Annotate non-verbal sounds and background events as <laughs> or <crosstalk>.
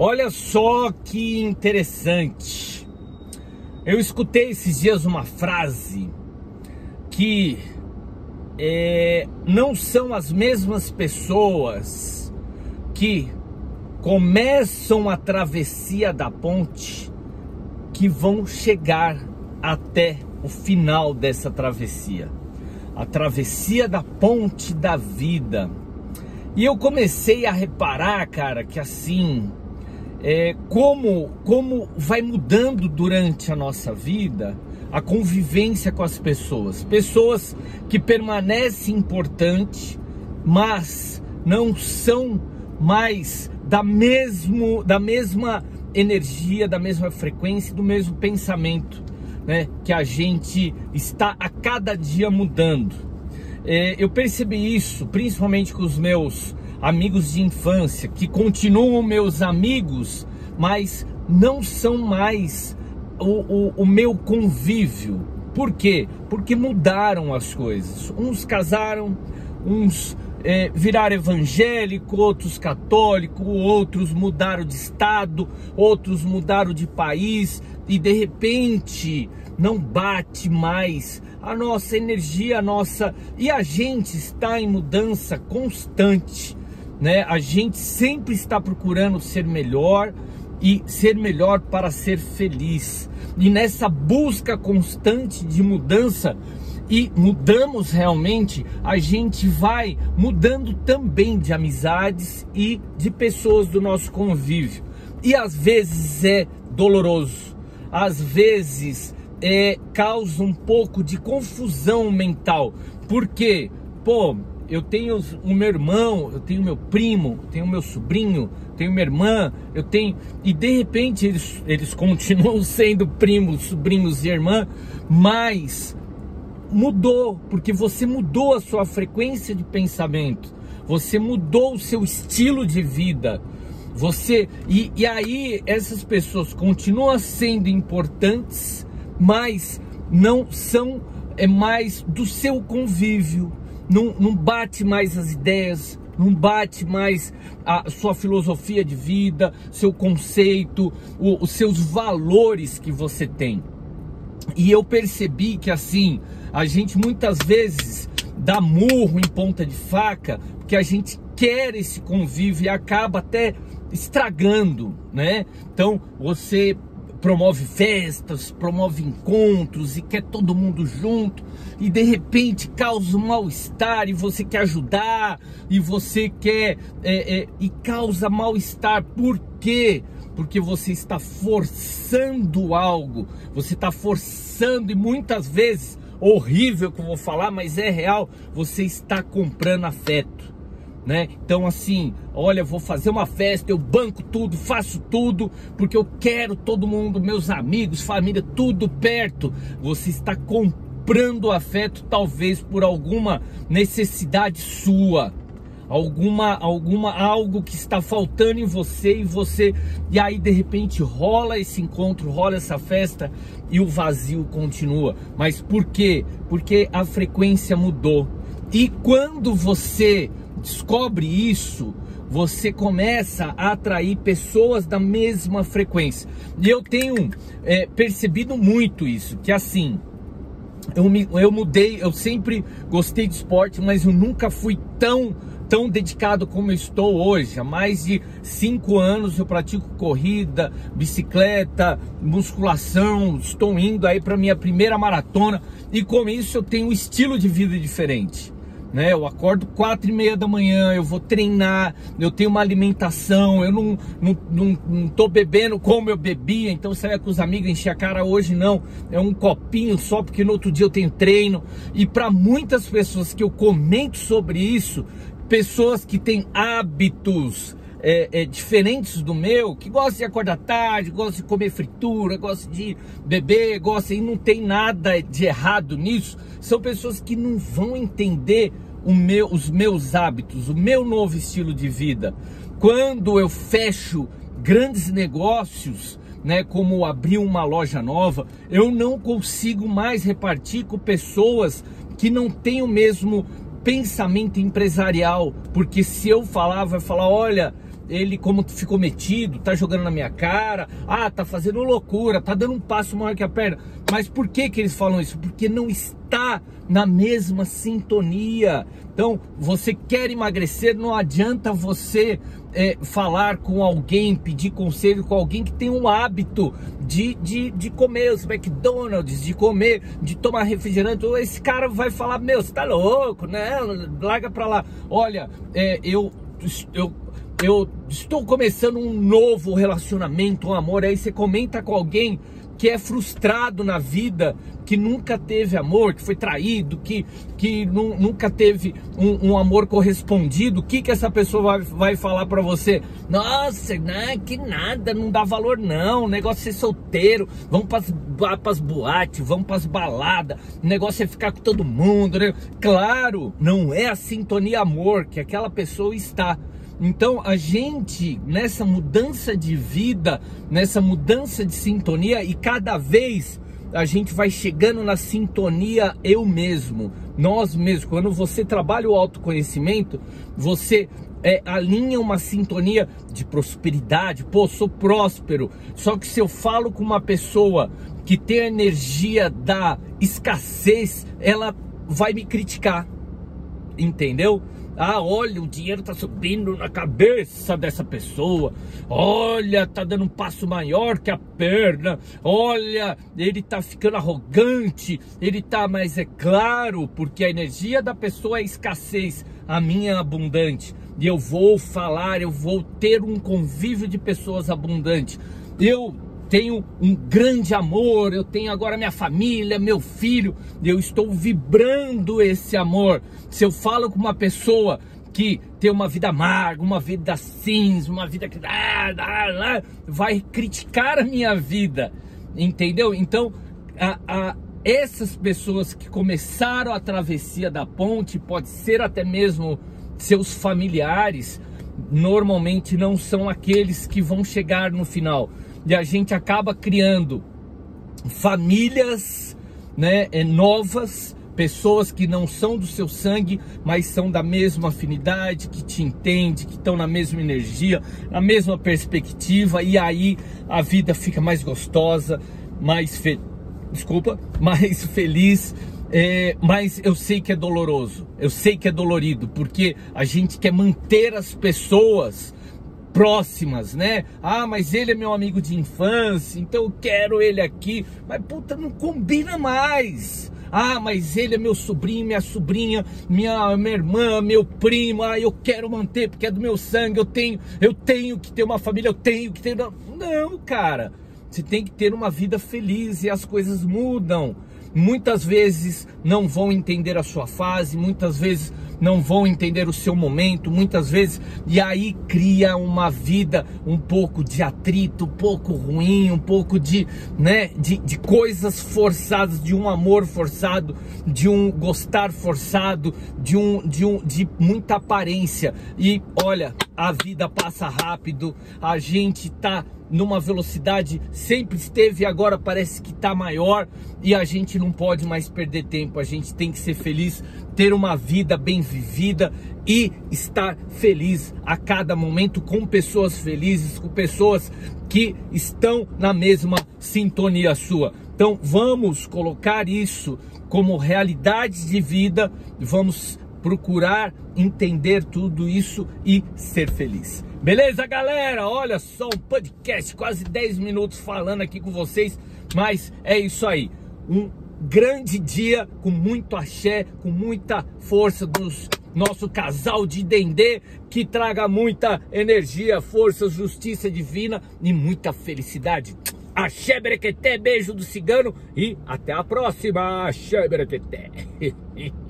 Olha só que interessante. Eu escutei esses dias uma frase que é, não são as mesmas pessoas que começam a travessia da ponte que vão chegar até o final dessa travessia. A travessia da ponte da vida. E eu comecei a reparar, cara, que assim, é, como, como vai mudando durante a nossa vida a convivência com as pessoas. Pessoas que permanecem importantes, mas não são mais da, mesmo, da mesma energia, da mesma frequência, do mesmo pensamento, né? Que a gente está a cada dia mudando. É, eu percebi isso, principalmente com os meus amigos de infância, que continuam meus amigos, mas não são mais o, o, o meu convívio. Por quê? Porque mudaram as coisas. Uns casaram, uns é, viraram evangélico, outros católico, outros mudaram de estado, outros mudaram de país e de repente não bate mais a nossa energia, a nossa e a gente está em mudança constante, né? A gente sempre está procurando ser melhor e ser melhor para ser feliz. E nessa busca constante de mudança, e mudamos realmente, a gente vai mudando também de amizades e de pessoas do nosso convívio. E às vezes é doloroso, às vezes é, causa um pouco de confusão mental. Porque, pô, eu tenho o meu irmão, eu tenho meu primo, tenho meu sobrinho, tenho minha irmã, eu tenho. E de repente eles, eles continuam <laughs> sendo primos, sobrinhos e irmã, mas mudou, porque você mudou a sua frequência de pensamento, você mudou o seu estilo de vida. Você e, e aí essas pessoas continuam sendo importantes, mas não são é mais do seu convívio, não, não bate mais as ideias, não bate mais a sua filosofia de vida, seu conceito, o, os seus valores que você tem. E eu percebi que assim, a gente muitas vezes dá murro em ponta de faca, porque a gente quer esse convívio e acaba até estragando, né? Então, você promove festas, promove encontros e quer todo mundo junto e de repente causa um mal-estar e você quer ajudar e você quer é, é, e causa mal-estar. Por quê? Porque você está forçando algo, você está forçando e muitas vezes horrível que eu vou falar, mas é real, você está comprando afeto né? Então assim, olha, vou fazer uma festa, eu banco tudo, faço tudo, porque eu quero todo mundo, meus amigos, família, tudo perto. Você está comprando afeto talvez por alguma necessidade sua alguma alguma algo que está faltando em você e você e aí de repente rola esse encontro, rola essa festa e o vazio continua. Mas por quê? Porque a frequência mudou. E quando você descobre isso, você começa a atrair pessoas da mesma frequência. E eu tenho é, percebido muito isso, que assim, eu, me, eu mudei, eu sempre gostei de esporte, mas eu nunca fui tão tão dedicado como estou hoje. Há mais de cinco anos eu pratico corrida, bicicleta, musculação. Estou indo aí para minha primeira maratona e com isso eu tenho um estilo de vida diferente né? Eu acordo quatro e meia da manhã, eu vou treinar, eu tenho uma alimentação, eu não, não, não, não tô bebendo como eu bebia, então saia com os amigos, encher a cara hoje não, é um copinho só porque no outro dia eu tenho treino. E para muitas pessoas que eu comento sobre isso, pessoas que têm hábitos é, é, diferentes do meu, que gostam de acordar tarde, gostam de comer fritura, gostam de beber, gostam e não tem nada de errado nisso, são pessoas que não vão entender meu, os meus hábitos, o meu novo estilo de vida. Quando eu fecho grandes negócios, né, como abrir uma loja nova, eu não consigo mais repartir com pessoas que não têm o mesmo pensamento empresarial, porque se eu falar, vai falar, olha, ele como ficou metido, tá jogando na minha cara, ah, tá fazendo loucura, tá dando um passo maior que a perna. Mas por que que eles falam isso? Porque não está na mesma sintonia. Então, você quer emagrecer, não adianta você é, falar com alguém, pedir conselho com alguém que tem um hábito de, de, de comer os McDonald's, de comer, de tomar refrigerante. Esse cara vai falar: Meu, você tá louco, né? Larga pra lá. Olha, é, eu, eu eu estou começando um novo relacionamento, um amor. Aí você comenta com alguém que é frustrado na vida, que nunca teve amor, que foi traído, que, que nu, nunca teve um, um, amor correspondido, o que, que essa pessoa vai, vai falar para você? Nossa, né, que nada, não dá valor não, o negócio é ser solteiro, vamos pras, pras boates, vamos pras baladas, o negócio é ficar com todo mundo, né? Claro, não é a sintonia amor que aquela pessoa está. Então a gente nessa mudança de vida, nessa mudança de sintonia e cada vez a gente vai chegando na sintonia eu mesmo, nós mesmos. Quando você trabalha o autoconhecimento, você é, alinha uma sintonia de prosperidade. Pô, sou próspero. Só que se eu falo com uma pessoa que tem a energia da escassez, ela vai me criticar. Entendeu? Ah, olha, o dinheiro tá subindo na cabeça dessa pessoa. Olha, tá dando um passo maior que a perna. Olha, ele tá ficando arrogante. Ele tá, mas é claro, porque a energia da pessoa é escassez, a minha é abundante. E eu vou falar, eu vou ter um convívio de pessoas abundantes. Eu tenho um grande amor, eu tenho agora minha família, meu filho, eu estou vibrando esse amor. Se eu falo com uma pessoa que tem uma vida amarga, uma vida cinza, uma vida que vai criticar a minha vida, entendeu? Então, a, a, essas pessoas que começaram a travessia da ponte, pode ser até mesmo seus familiares, normalmente não são aqueles que vão chegar no final e a gente acaba criando famílias né, é, novas, pessoas que não são do seu sangue, mas são da mesma afinidade, que te entende, que estão na mesma energia, na mesma perspectiva, e aí a vida fica mais gostosa, mais fe... desculpa, <laughs> mais feliz. É, mas eu sei que é doloroso, eu sei que é dolorido, porque a gente quer manter as pessoas próximas, né? Ah, mas ele é meu amigo de infância, então eu quero ele aqui. Mas puta, não combina mais. Ah, mas ele é meu sobrinho, minha sobrinha, minha, minha irmã, meu primo. Ah, eu quero manter porque é do meu sangue. Eu tenho, eu tenho que ter uma família, eu tenho que ter. Não, cara. Você tem que ter uma vida feliz e as coisas mudam. Muitas vezes não vão entender a sua fase, muitas vezes não vão entender o seu momento, muitas vezes, e aí cria uma vida um pouco de atrito, um pouco ruim, um pouco de, né, de, de coisas forçadas, de um amor forçado, de um gostar forçado, de um, de um, de muita aparência. E olha, a vida passa rápido, a gente tá numa velocidade sempre esteve agora parece que está maior e a gente não pode mais perder tempo, a gente tem que ser feliz, ter uma vida bem vivida e estar feliz a cada momento com pessoas felizes, com pessoas que estão na mesma sintonia sua. Então vamos colocar isso como realidade de vida, vamos procurar entender tudo isso e ser feliz. Beleza, galera? Olha só um podcast, quase 10 minutos falando aqui com vocês, mas é isso aí. Um grande dia com muito axé, com muita força dos nosso casal de Dendê, que traga muita energia, força, justiça divina e muita felicidade. Axé Berequeté, beijo do cigano e até a próxima. Axé Berequeté. <laughs>